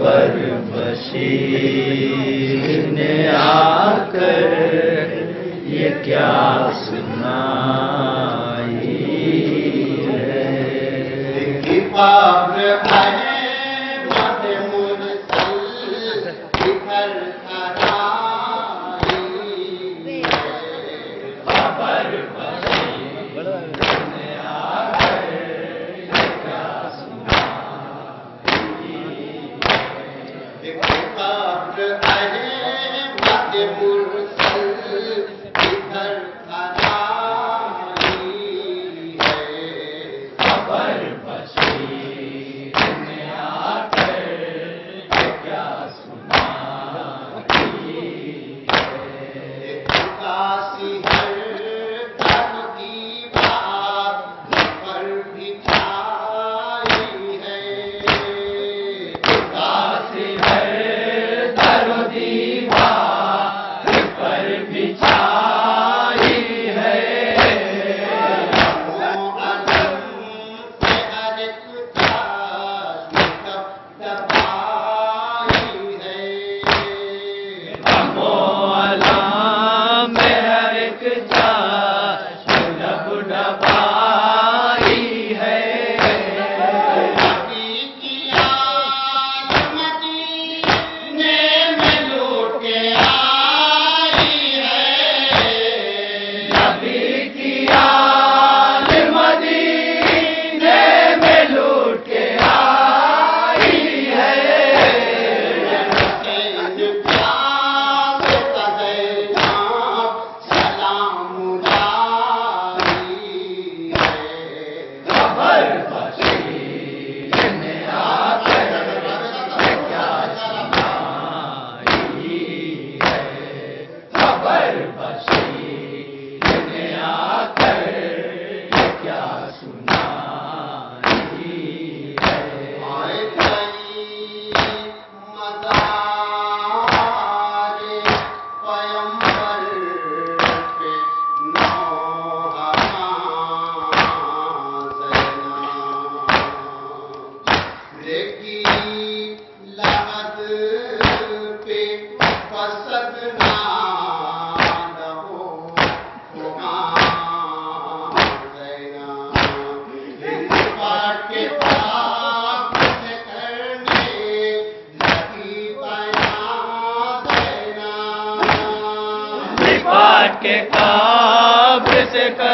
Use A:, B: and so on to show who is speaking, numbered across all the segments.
A: खबर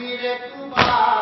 B: میرے تمہارا